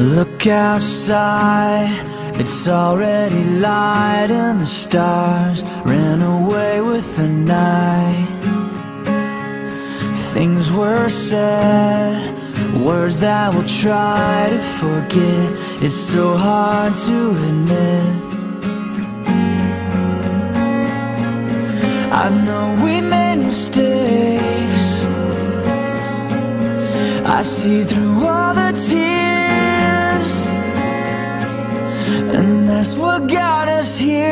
Look outside, it's already light and the stars ran away with the night. Things were said, words that we'll try to forget. It's so hard to admit. I know we made mistakes. I see through all the tears. what got us here?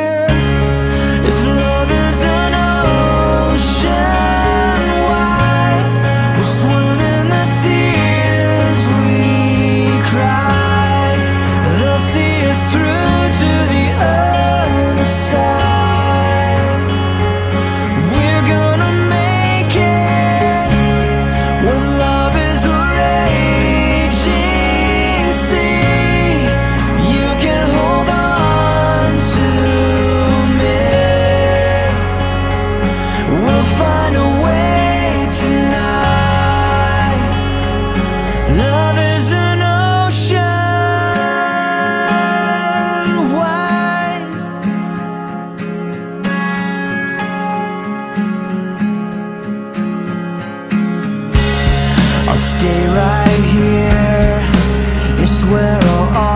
Stay right here. here is where I'll